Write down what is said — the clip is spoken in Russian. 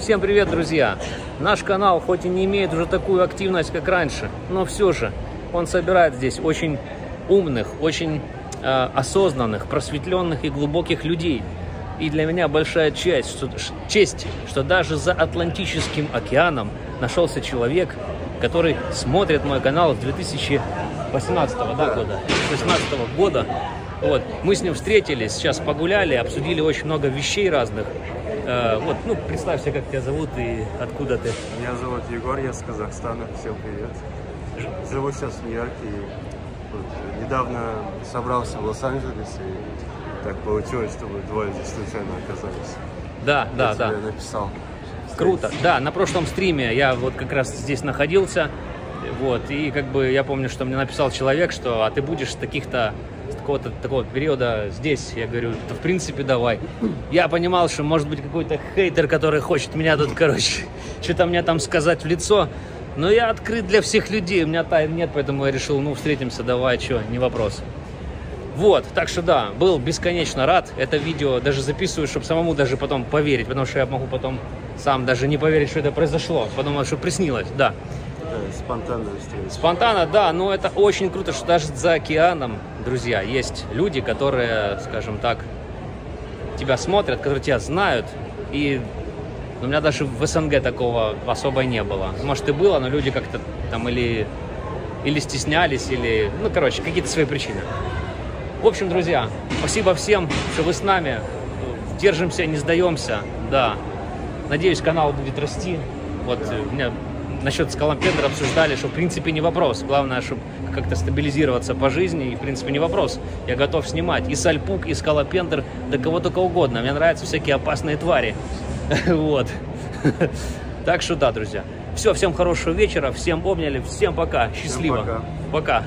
Всем привет, друзья! Наш канал хоть и не имеет уже такую активность, как раньше, но все же он собирает здесь очень умных, очень э, осознанных, просветленных и глубоких людей. И для меня большая честь что, честь, что даже за Атлантическим океаном нашелся человек, который смотрит мой канал с 2018 да, года. 2018 года. Вот. Мы с ним встретились, сейчас погуляли, обсудили очень много вещей разных. Э, вот, ну, представься, как тебя зовут и откуда ты. Меня зовут Егор, я с Казахстана. Всем привет. Живу сейчас в Нью-Йорке. И вот недавно собрался в Лос-Анджелес, и так получилось, что мы двое здесь случайно оказались. Да, я да, да. тебе написал. Круто. Да, на прошлом стриме я вот как раз здесь находился. Вот, и как бы я помню, что мне написал человек, что а ты будешь с таких-то такого-то такого периода здесь. Я говорю, да в принципе давай. Я понимал, что может быть какой-то хейтер, который хочет меня тут, короче, что-то мне там сказать в лицо. Но я открыт для всех людей, у меня тайн нет, поэтому я решил, ну, встретимся, давай, что, не вопрос. Вот, так что да, был бесконечно рад. Это видео даже записываю, чтобы самому даже потом поверить, потому что я могу потом сам даже не поверить, что это произошло, потому что приснилось, да. Да, спонтанная встреча. Спонтанно, да, но это очень круто, что даже за океаном, друзья, есть люди, которые, скажем так, тебя смотрят, которые тебя знают, и у меня даже в СНГ такого особо не было. Может и было, но люди как-то там или, или стеснялись, или, ну, короче, какие-то свои причины. В общем, друзья, спасибо всем, что вы с нами. Держимся, не сдаемся, да. Надеюсь, канал будет расти. Вот у меня насчет скалопендра обсуждали, что в принципе не вопрос. Главное, чтобы как-то стабилизироваться по жизни, и в принципе не вопрос. Я готов снимать и сальпук, и скалопендр, да кого только угодно. Мне нравятся всякие опасные твари. Вот. Так что да, друзья. Все, всем хорошего вечера, всем обняли, всем пока, счастливо. Всем пока. пока.